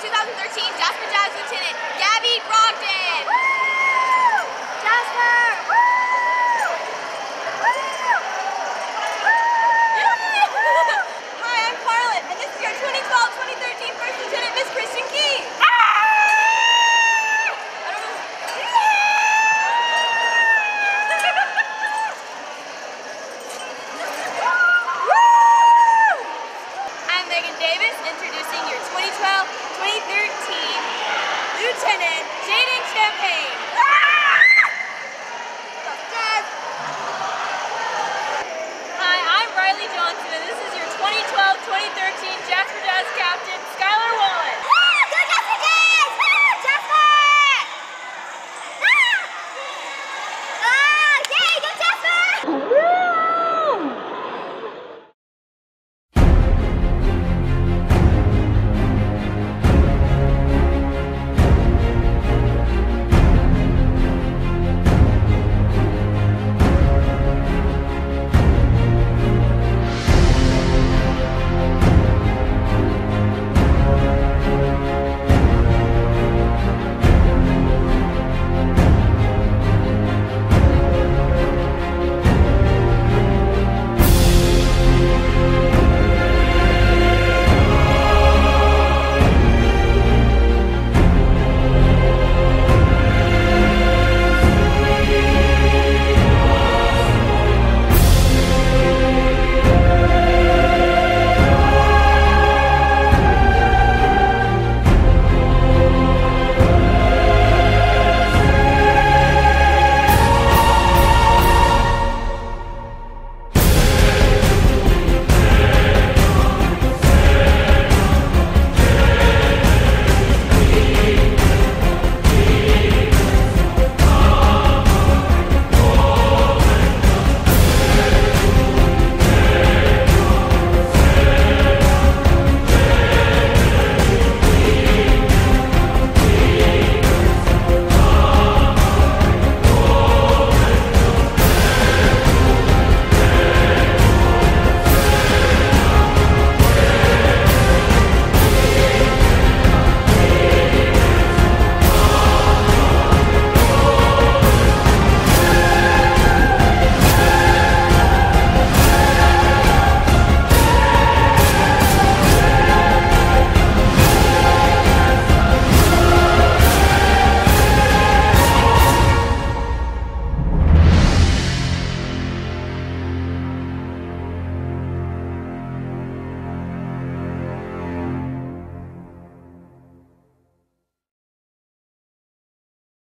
2013 Jasper Jazz Lieutenant Gabby Ross. Champagne.